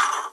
Oh.